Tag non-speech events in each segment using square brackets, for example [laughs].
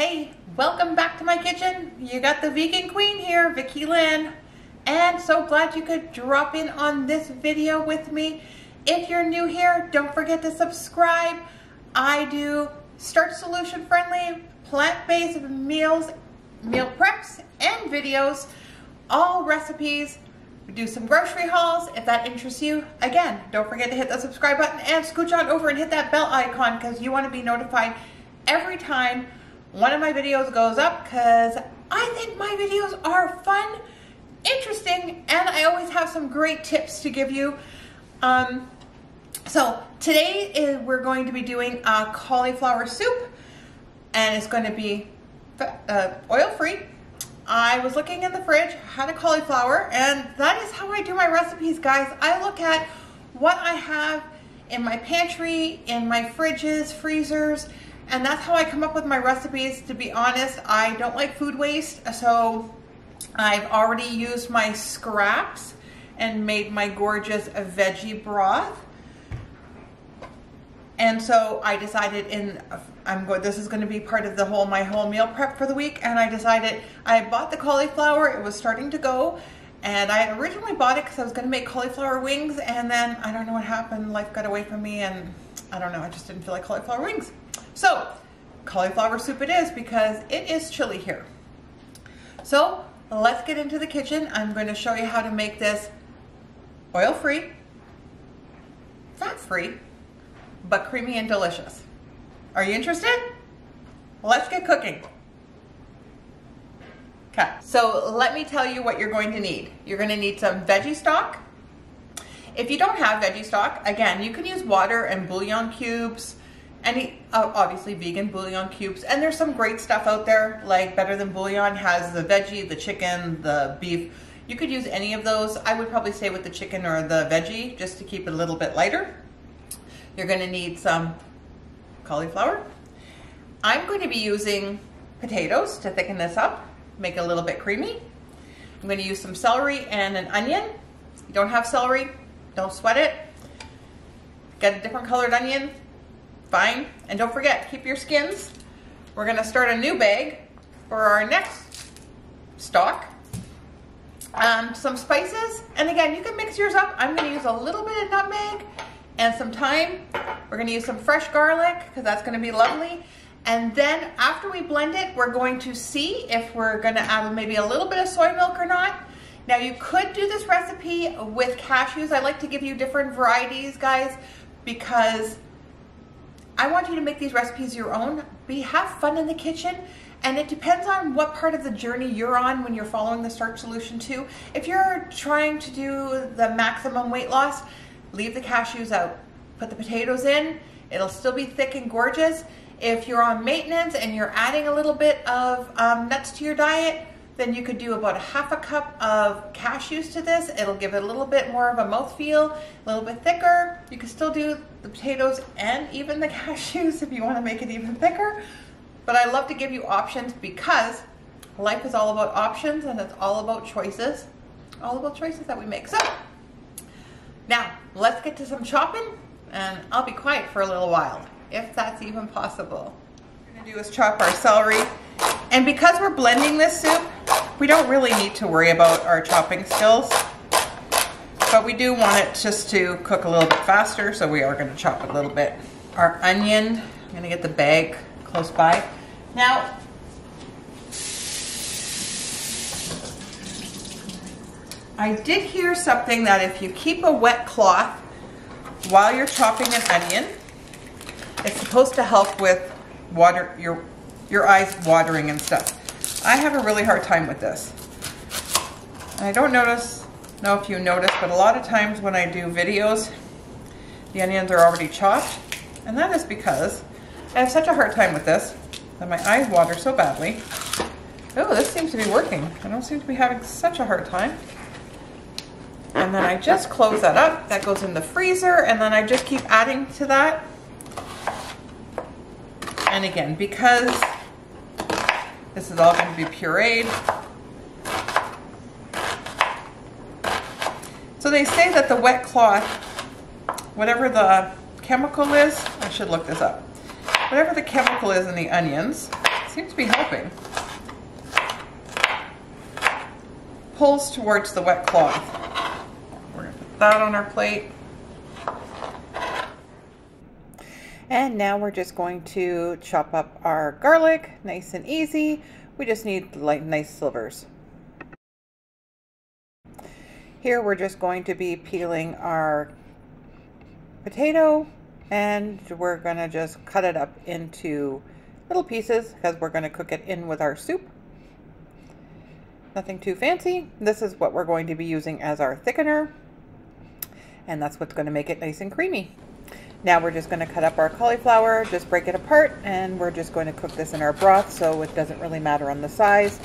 Hey, welcome back to my kitchen. You got the vegan queen here, Vicki Lynne. And so glad you could drop in on this video with me. If you're new here, don't forget to subscribe. I do starch solution friendly, plant-based meals, meal preps and videos, all recipes. We do some grocery hauls if that interests you. Again, don't forget to hit the subscribe button and scooch on over and hit that bell icon because you want to be notified every time one of my videos goes up because I think my videos are fun, interesting, and I always have some great tips to give you. Um, so today is, we're going to be doing a cauliflower soup and it's going to be uh, oil-free. I was looking in the fridge, had a cauliflower, and that is how I do my recipes, guys. I look at what I have in my pantry, in my fridges, freezers, and that's how I come up with my recipes. To be honest, I don't like food waste, so I've already used my scraps and made my gorgeous veggie broth. And so I decided in, I'm going, this is going to be part of the whole, my whole meal prep for the week. And I decided, I bought the cauliflower, it was starting to go. And I originally bought it because I was going to make cauliflower wings. And then I don't know what happened, life got away from me and I don't know, I just didn't feel like cauliflower wings. So cauliflower soup it is because it is chilly here. So let's get into the kitchen. I'm going to show you how to make this oil-free, fat-free, but creamy and delicious. Are you interested? Let's get cooking. Okay, so let me tell you what you're going to need. You're going to need some veggie stock. If you don't have veggie stock, again, you can use water and bouillon cubes, any uh, obviously vegan bouillon cubes. And there's some great stuff out there like better than bouillon has the veggie the chicken the beef. You could use any of those. I would probably stay with the chicken or the veggie just to keep it a little bit lighter. You're going to need some cauliflower. I'm going to be using potatoes to thicken this up make it a little bit creamy. I'm going to use some celery and an onion. If you don't have celery don't sweat it. Get a different colored onion fine. And don't forget, keep your skins. We're gonna start a new bag for our next stock. Um, some spices, and again, you can mix yours up. I'm gonna use a little bit of nutmeg and some thyme. We're gonna use some fresh garlic, because that's gonna be lovely. And then after we blend it, we're going to see if we're gonna add maybe a little bit of soy milk or not. Now you could do this recipe with cashews. I like to give you different varieties, guys, because I want you to make these recipes your own. Be have fun in the kitchen. And it depends on what part of the journey you're on when you're following the Starch Solution too. If you're trying to do the maximum weight loss, leave the cashews out. Put the potatoes in. It'll still be thick and gorgeous. If you're on maintenance and you're adding a little bit of um, nuts to your diet, then you could do about a half a cup of cashews to this. It'll give it a little bit more of a mouthfeel, a little bit thicker. You can still do the potatoes and even the [laughs] cashews if you want to make it even thicker. But I love to give you options because life is all about options and it's all about choices. All about choices that we make. So, now let's get to some chopping and I'll be quiet for a little while, if that's even possible. What we're gonna do is chop our celery. And because we're blending this soup, we don't really need to worry about our chopping skills, but we do want it just to cook a little bit faster, so we are gonna chop a little bit. Our onion, I'm gonna get the bag close by. Now, I did hear something that if you keep a wet cloth while you're chopping an onion, it's supposed to help with water your your eyes watering and stuff. I have a really hard time with this. And I don't notice, know if you notice, but a lot of times when I do videos, the onions are already chopped. And that is because I have such a hard time with this that my eyes water so badly. Oh, this seems to be working. I don't seem to be having such a hard time. And then I just close that up. That goes in the freezer. And then I just keep adding to that. And again, because this is all going to be pureed. So they say that the wet cloth, whatever the chemical is, I should look this up. Whatever the chemical is in the onions, Seems to be helping. Pulls towards the wet cloth. We're gonna put that on our plate. And now we're just going to chop up our garlic, nice and easy. We just need like nice slivers. Here we're just going to be peeling our potato and we're gonna just cut it up into little pieces because we're gonna cook it in with our soup. Nothing too fancy. This is what we're going to be using as our thickener and that's what's gonna make it nice and creamy. Now we're just going to cut up our cauliflower, just break it apart, and we're just going to cook this in our broth so it doesn't really matter on the size.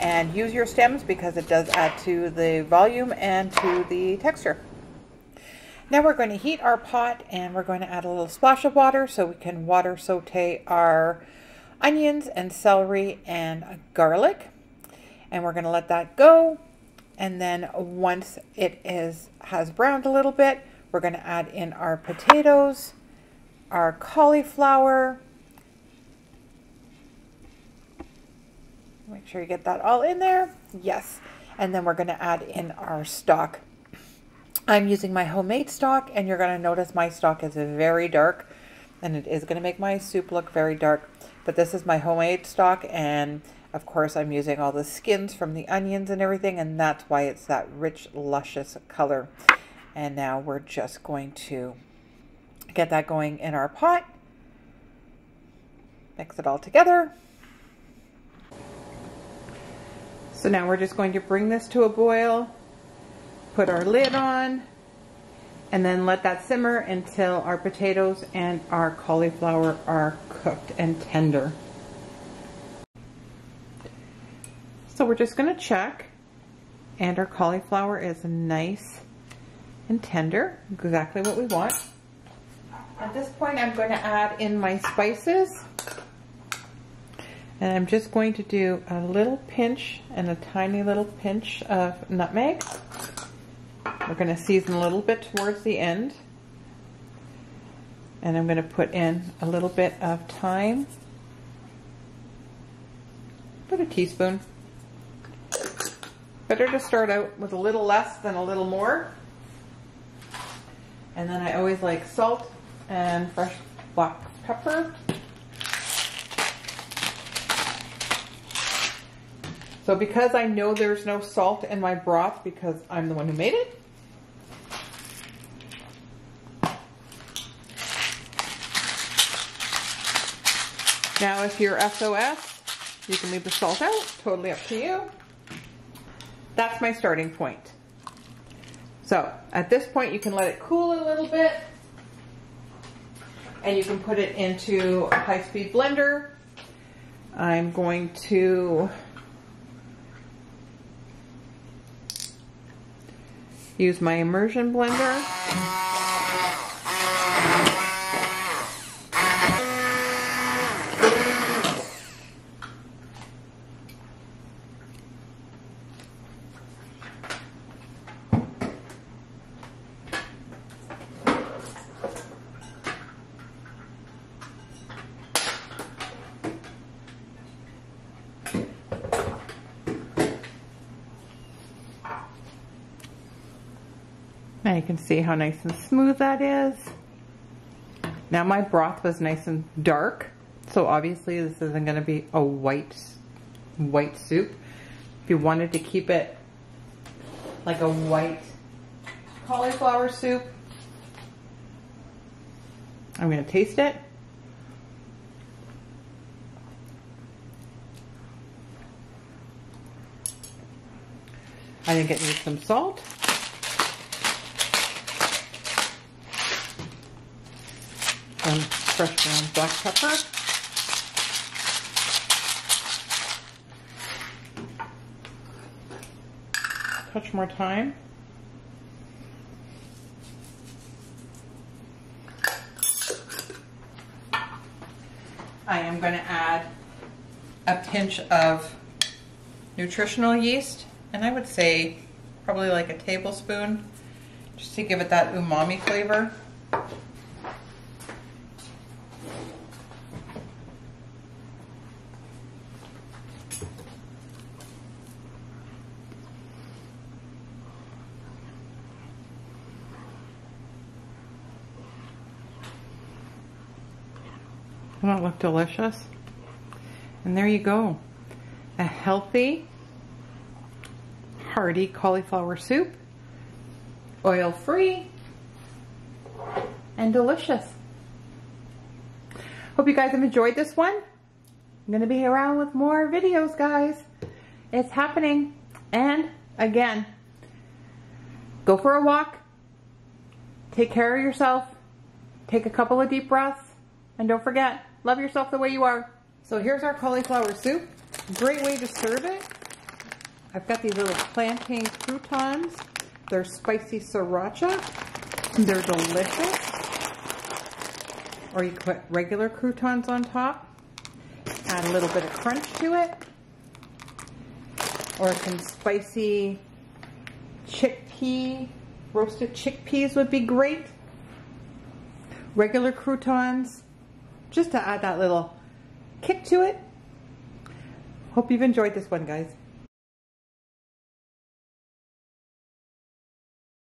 And use your stems because it does add to the volume and to the texture. Now we're going to heat our pot and we're going to add a little splash of water so we can water saute our onions and celery and garlic. And we're going to let that go. And then once it is has browned a little bit, we're going to add in our potatoes, our cauliflower. Make sure you get that all in there. Yes. And then we're going to add in our stock. I'm using my homemade stock and you're going to notice my stock is very dark and it is going to make my soup look very dark. But this is my homemade stock and of course I'm using all the skins from the onions and everything and that's why it's that rich luscious color. And now we're just going to get that going in our pot. Mix it all together. So now we're just going to bring this to a boil, put our lid on, and then let that simmer until our potatoes and our cauliflower are cooked and tender. So we're just going to check and our cauliflower is nice and tender, exactly what we want. At this point, I'm going to add in my spices. And I'm just going to do a little pinch and a tiny little pinch of nutmeg. We're going to season a little bit towards the end. And I'm going to put in a little bit of thyme. About a teaspoon. Better to start out with a little less than a little more. And then I always like salt and fresh black pepper. So because I know there's no salt in my broth because I'm the one who made it, Now if you're SOS, you can leave the salt out, totally up to you. That's my starting point. So at this point, you can let it cool a little bit and you can put it into a high-speed blender. I'm going to use my immersion blender. Now you can see how nice and smooth that is. Now my broth was nice and dark, so obviously this isn't gonna be a white, white soup. If you wanted to keep it like a white cauliflower soup, I'm gonna taste it. I think it needs some salt. some fresh ground black pepper. Touch more thyme. I am going to add a pinch of nutritional yeast, and I would say probably like a tablespoon, just to give it that umami flavor. Doesn't it look delicious? And there you go. A healthy, hearty cauliflower soup. Oil free and delicious. Hope you guys have enjoyed this one. I'm going to be around with more videos, guys. It's happening. And again, go for a walk. Take care of yourself. Take a couple of deep breaths. And don't forget, love yourself the way you are. So here's our cauliflower soup. Great way to serve it. I've got these little plantain croutons. They're spicy sriracha. They're delicious. Or you put regular croutons on top. Add a little bit of crunch to it. Or some spicy chickpea, roasted chickpeas would be great. Regular croutons, just to add that little kick to it. Hope you've enjoyed this one, guys.